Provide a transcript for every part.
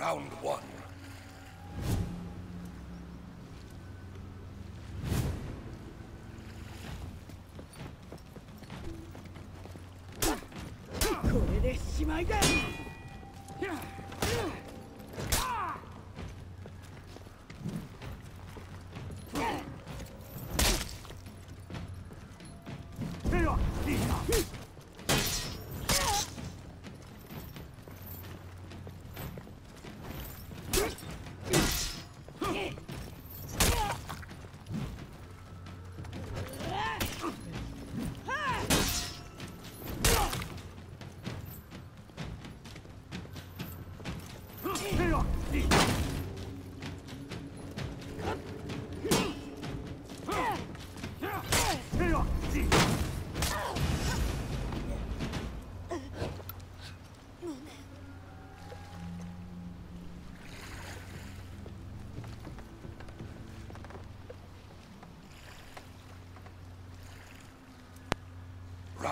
Round one.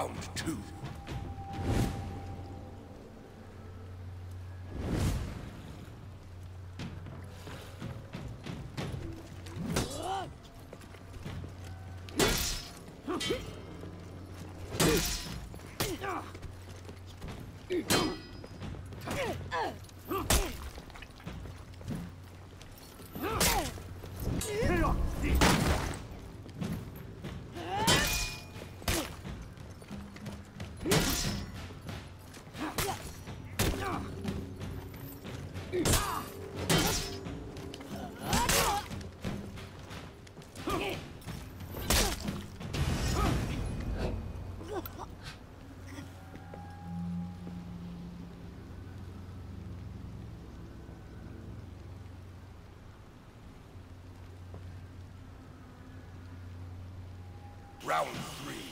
Round two. Round three.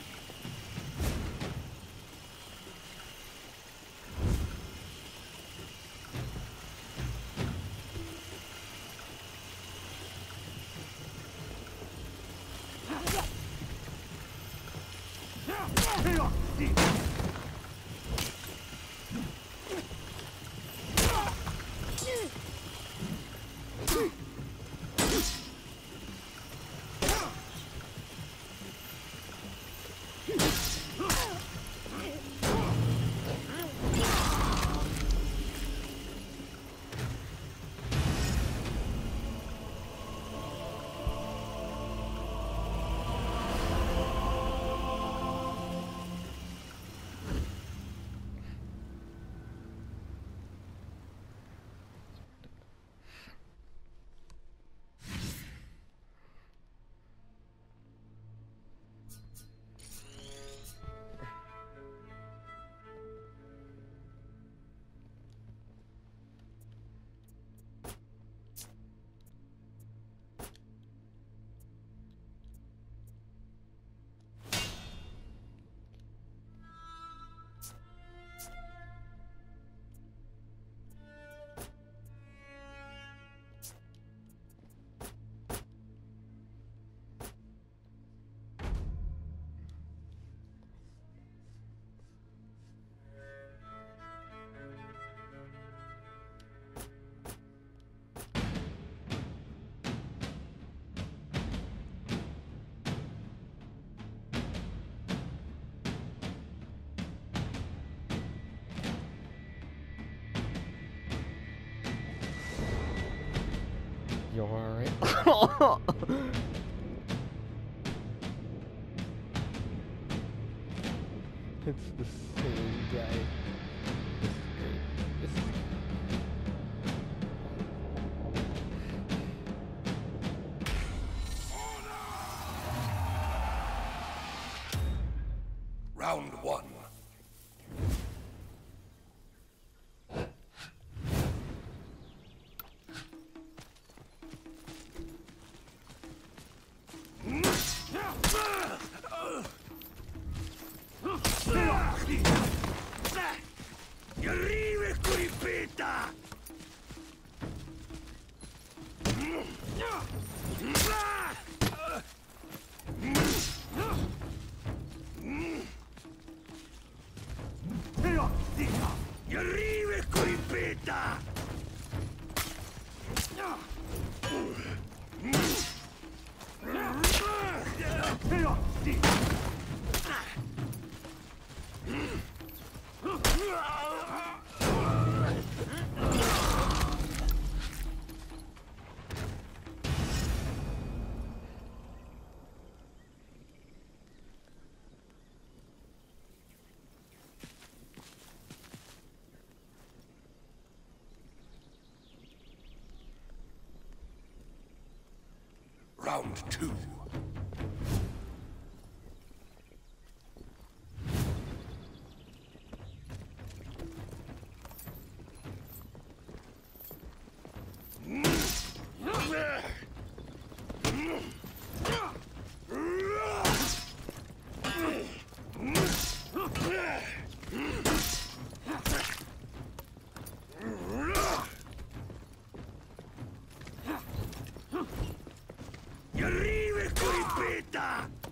You're alright. it's the Round two. Curipita!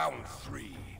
Round three.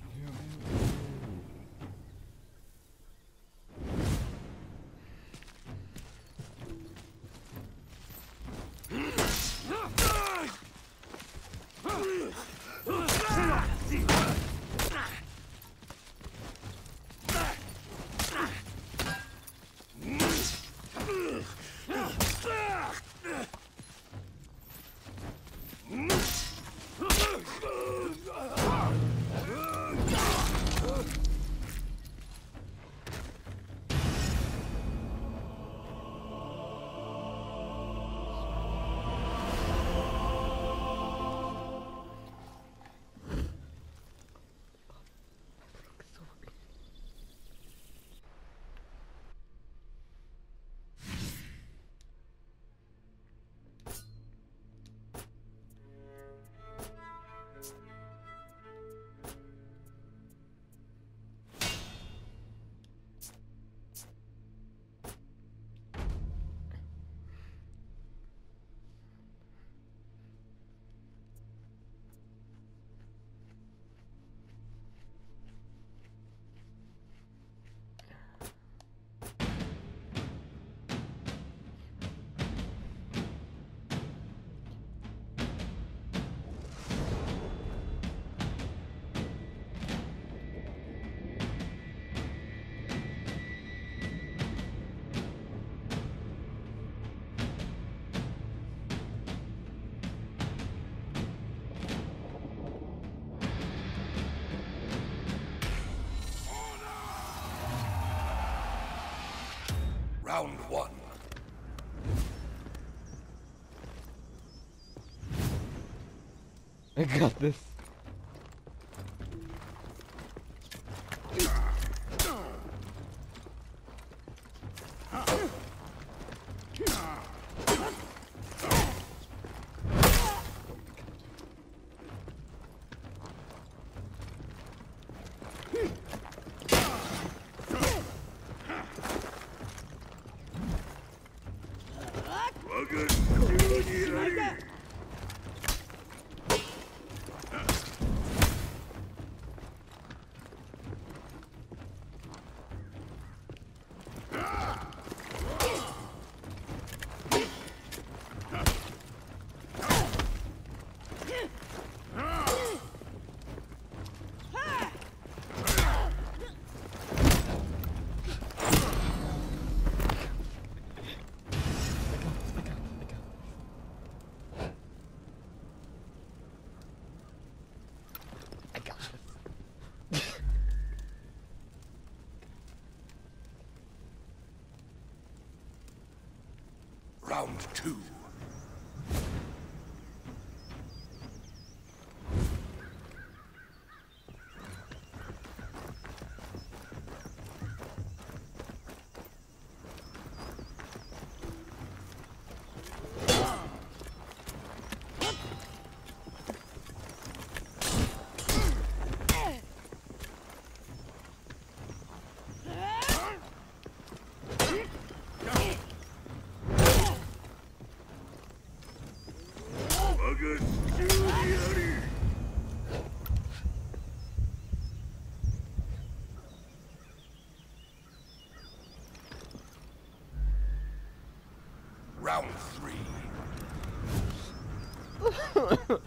Round one. I got this. good. Two.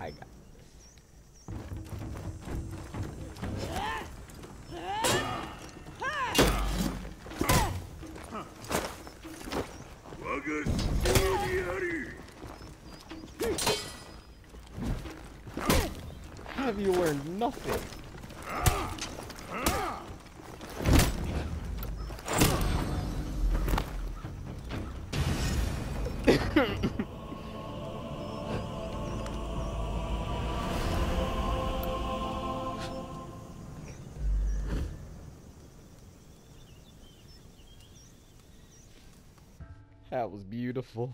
I got Have you learned nothing? That was beautiful.